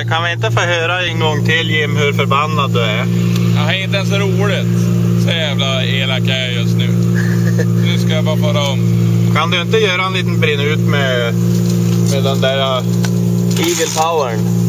Eh, kan vi inte få höra en gång till Jim hur förbannad du är? Jag är inte ens roligt. Så jävla elak är jag just nu. Nu ska jag bara fara om. Kan du inte göra en liten brinn ut med, med den där eh, uh, Evil Powern?